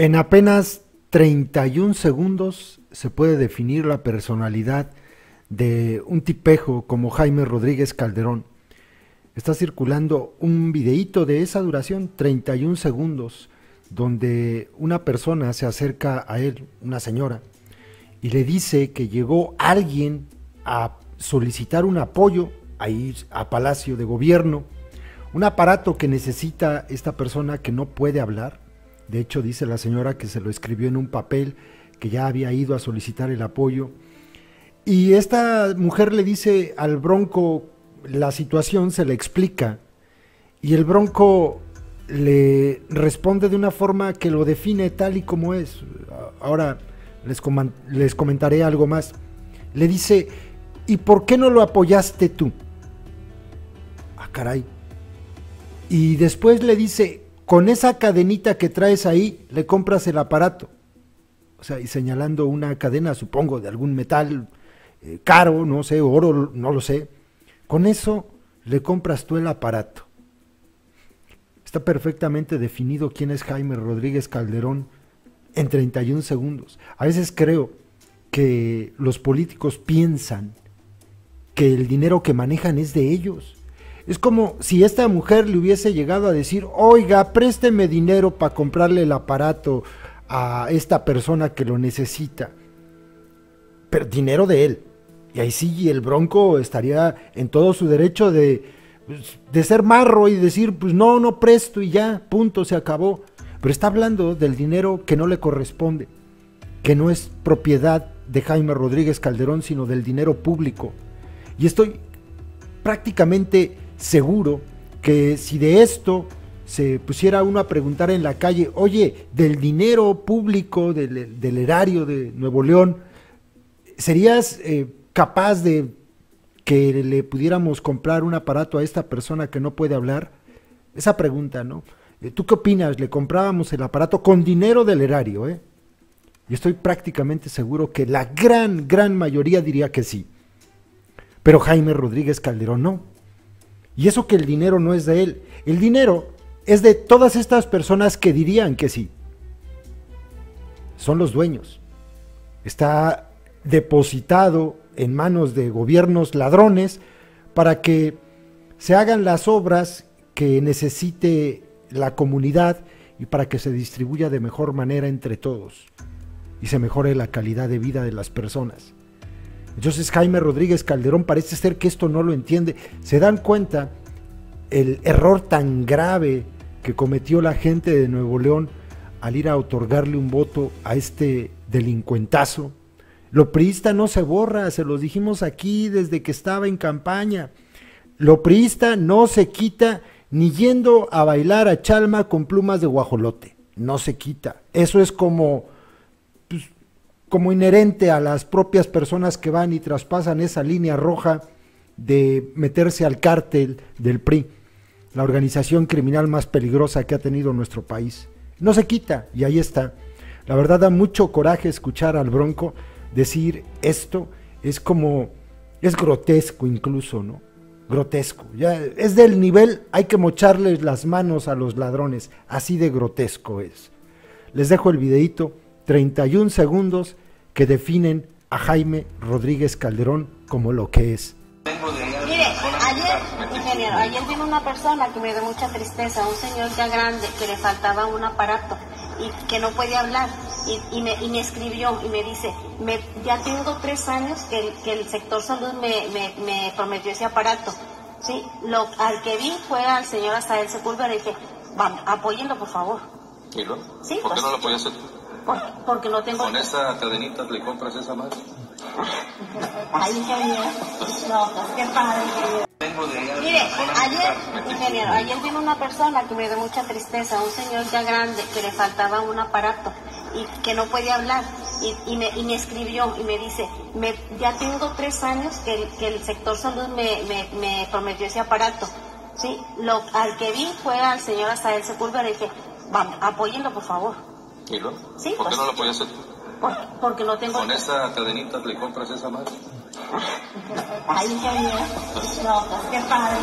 En apenas 31 segundos se puede definir la personalidad de un tipejo como Jaime Rodríguez Calderón. Está circulando un videíto de esa duración, 31 segundos, donde una persona se acerca a él, una señora, y le dice que llegó alguien a solicitar un apoyo ahí a Palacio de Gobierno, un aparato que necesita esta persona que no puede hablar, de hecho, dice la señora que se lo escribió en un papel, que ya había ido a solicitar el apoyo. Y esta mujer le dice al bronco la situación, se le explica. Y el bronco le responde de una forma que lo define tal y como es. Ahora les, les comentaré algo más. Le dice, ¿y por qué no lo apoyaste tú? Ah, caray. Y después le dice, con esa cadenita que traes ahí, le compras el aparato. O sea, y señalando una cadena, supongo, de algún metal eh, caro, no sé, oro, no lo sé. Con eso le compras tú el aparato. Está perfectamente definido quién es Jaime Rodríguez Calderón en 31 segundos. A veces creo que los políticos piensan que el dinero que manejan es de ellos es como si esta mujer le hubiese llegado a decir, oiga, présteme dinero para comprarle el aparato a esta persona que lo necesita. Pero dinero de él. Y ahí sí el bronco estaría en todo su derecho de, pues, de ser marro y decir, pues no, no presto y ya, punto, se acabó. Pero está hablando del dinero que no le corresponde, que no es propiedad de Jaime Rodríguez Calderón, sino del dinero público. Y estoy prácticamente seguro que si de esto se pusiera uno a preguntar en la calle, oye, del dinero público, del, erario de Nuevo León, ¿serías eh, capaz de que le pudiéramos comprar un aparato a esta persona que no puede hablar? Esa pregunta, ¿no? Eh, ¿Tú qué opinas? Le comprábamos el aparato con dinero del erario, ¿eh? Y estoy prácticamente seguro que la gran, gran mayoría diría que sí. Pero Jaime Rodríguez Calderón no. Y eso que el dinero no es de él. El dinero es de todas estas personas que dirían que sí. Son los dueños. Está depositado en manos de gobiernos ladrones para que se hagan las obras que necesite la comunidad y para que se distribuya de mejor manera entre todos y se mejore la calidad de vida de las personas. Entonces Jaime Rodríguez Calderón parece ser que esto no lo entiende. Se dan cuenta el error tan grave que cometió la gente de Nuevo León al ir a otorgarle un voto a este delincuentazo. Lo priista no se borra, se los dijimos aquí desde que estaba en campaña. Lo priista no se quita ni yendo a bailar a Chalma con plumas de guajolote. No se quita. Eso es como como inherente a las propias personas que van y traspasan esa línea roja de meterse al cártel del PRI, la organización criminal más peligrosa que ha tenido nuestro país. No se quita y ahí está. La verdad da mucho coraje escuchar al Bronco decir esto, es como, es grotesco incluso, ¿no? Grotesco. Ya es del nivel, hay que mocharles las manos a los ladrones, así de grotesco es. Les dejo el videito 31 segundos que definen a Jaime Rodríguez Calderón como lo que es. Mire, ayer, ingeniero, ayer vino una persona que me dio mucha tristeza, un señor ya grande que le faltaba un aparato y que no podía hablar. Y, me, y me, escribió y me dice, me, ya tengo tres años que el, que el sector salud me, me, prometió ese aparato. Sí, lo, al que vi fue al señor Asael Sepúlveda y dije, apóyenlo por favor. ¿Y lo? ¿Sí? ¿Por qué no lo apoyas porque no tengo... ¿Con esa cadenita le compras esa más? Ay, ingeniero. No, pues qué padre, Mire, ayer, ingeniero, ayer vino una persona que me dio mucha tristeza, un señor ya grande que le faltaba un aparato y que no podía hablar. Y, me, y me escribió y me dice, me, ya tengo tres años que el, que el sector salud me, me, me prometió ese aparato. Sí, lo, al que vi fue al señor Asael Sepúlveda y dije, vamos, apóyenlo por favor. ¿Y lo? Sí, ¿Por qué pues, no lo puedes hacer? porque no tengo... ¿Con esa cadenita le compras esa más? Ay, ingeniero. No, pues qué padre,